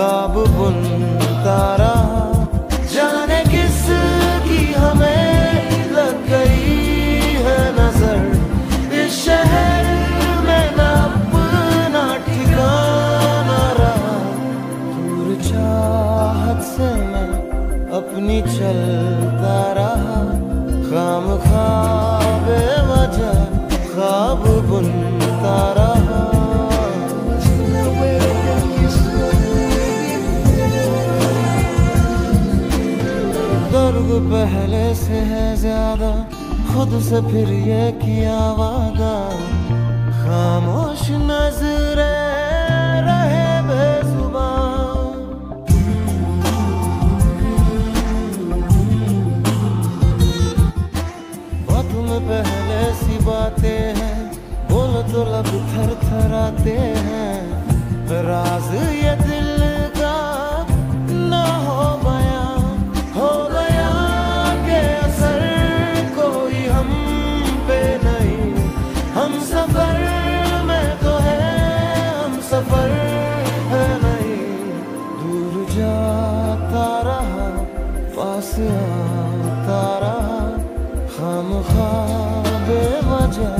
خواب بنتا رہا۔ جانے کس کی ہمیں لگ گئی ہے نظر۔ اس شہر میں نہ اپنا ٹھکانا رہا۔ دور چاہت سے میں اپنی چلتا رہا۔ خام خواب درد پہلے سے ہے زیادہ، خود سے پھر یہ کیا وعدہ؟ خاموش نظر رہے بے زبان۔ بات میں پہلے سی باتیں ہیں، بول تو لب تھر تھر آتے ہیں۔ سفر میں تو ہے ہم سفر ہے نہیں۔ دور جاتا رہا، پاس آتا رہا خام خواب وجہ